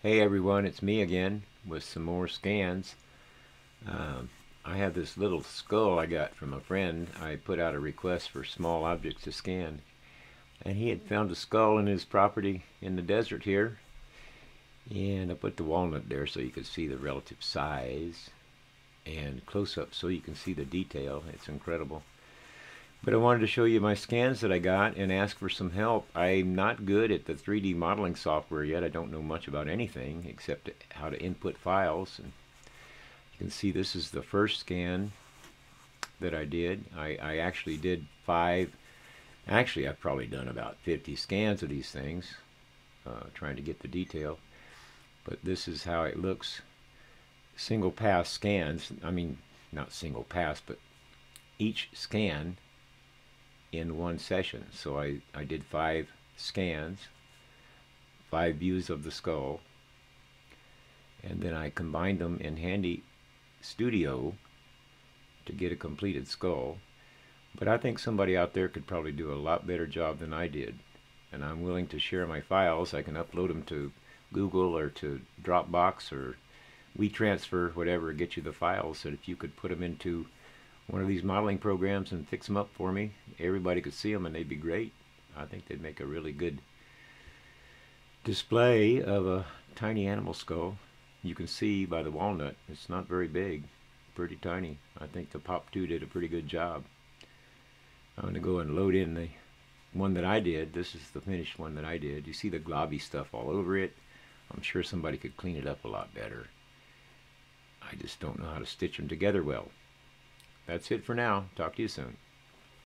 Hey everyone, it's me again with some more scans. Um, I have this little skull I got from a friend. I put out a request for small objects to scan. And he had found a skull in his property in the desert here. And I put the walnut there so you could see the relative size and close up so you can see the detail. It's incredible. But I wanted to show you my scans that I got and ask for some help. I'm not good at the 3D modeling software yet. I don't know much about anything except how to input files. And you can see this is the first scan that I did. I, I actually did five. Actually, I've probably done about 50 scans of these things, uh, trying to get the detail. But this is how it looks. Single pass scans. I mean, not single pass, but each scan in one session. So I, I did five scans, five views of the skull, and then I combined them in Handy Studio to get a completed skull. But I think somebody out there could probably do a lot better job than I did. And I'm willing to share my files. I can upload them to Google or to Dropbox or WeTransfer, whatever, get you the files. So if you could put them into one of these modeling programs and fix them up for me. Everybody could see them and they'd be great. I think they'd make a really good display of a tiny animal skull. You can see by the walnut, it's not very big, pretty tiny. I think the Pop 2 did a pretty good job. I'm going to go and load in the one that I did. This is the finished one that I did. You see the globby stuff all over it. I'm sure somebody could clean it up a lot better. I just don't know how to stitch them together well. That's it for now. Talk to you soon.